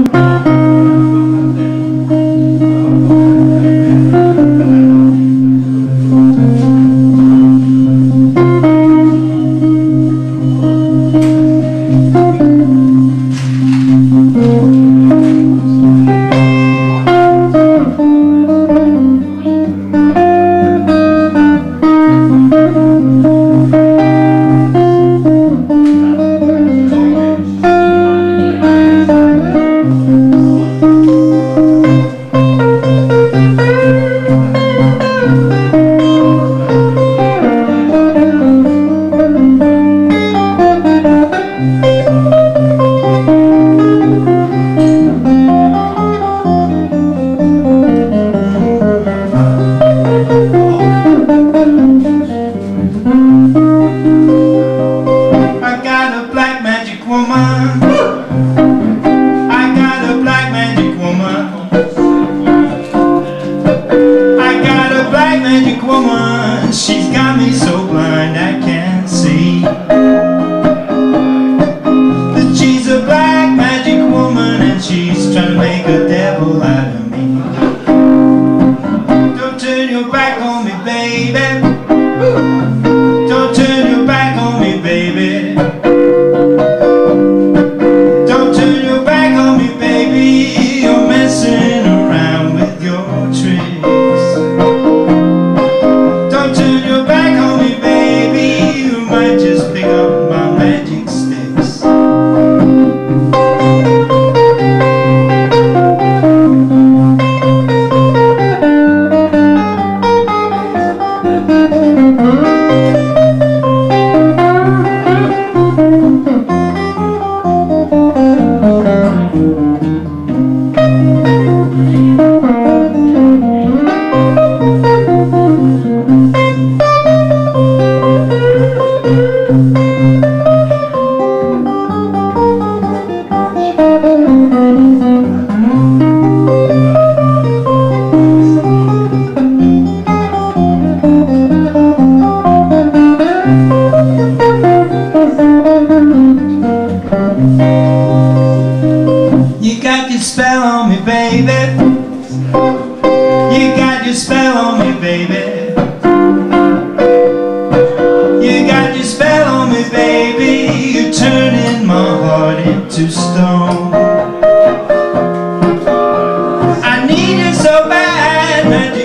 Música back on me, baby. your spell on me, baby. You got your spell on me, baby. You got your spell on me, baby. You're turning my heart into stone. I need you so bad.